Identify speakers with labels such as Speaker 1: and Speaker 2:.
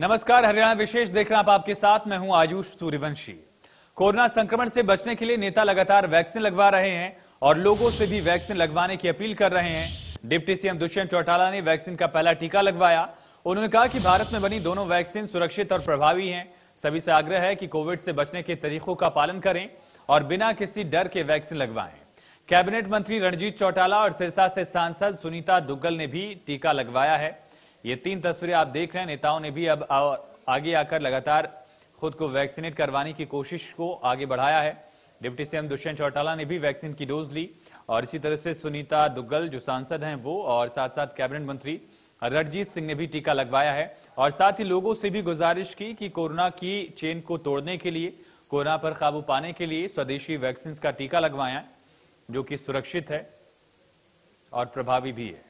Speaker 1: नमस्कार, हरियाणा विशेष देख रहे हैं आप, आपके साथ मैं हूँ आयुष सूर्यवंशी। कोरोना संक्रमण से बचने के लिए नेता लगातार वैक्सीन लगवा रहे हैं और लोगों से भी वैक्सीन लगवाने की अपील कर रहे हैं। डिप्टी सीएम दुष्यंत चौटाला ने वैक्सीन का पहला टीका लगवाया। उन्होंने कहा कि भारत में बनी दोनों वैक्सीन सुरक्षित और प्रभावी है। सभी से आग्रह है कि कोविड से बचने के तरीकों का पालन करें और बिना किसी डर के वैक्सीन लगवाएँ। कैबिनेट मंत्री रणजीत चौटाला और सिरसा से सांसद सुनीता दुग्गल ने भी टीका लगवाया है। ये तीन तस्वीरें आप देख रहे हैं। नेताओं ने भी अब आगे आकर लगातार खुद को वैक्सीनेट करवाने की कोशिश को आगे बढ़ाया है। डिप्टी सीएम दुष्यंत चौटाला ने भी वैक्सीन की डोज ली और इसी तरह से सुनीता दुग्गल, जो सांसद हैं वो, और साथ साथ कैबिनेट मंत्री रणजीत सिंह ने भी टीका लगवाया है। और साथ ही लोगों से भी गुजारिश की कि कोरोना की चेन को तोड़ने के लिए, कोरोना पर काबू पाने के लिए स्वदेशी वैक्सीन का टीका लगवाया जो कि सुरक्षित है और प्रभावी भी है।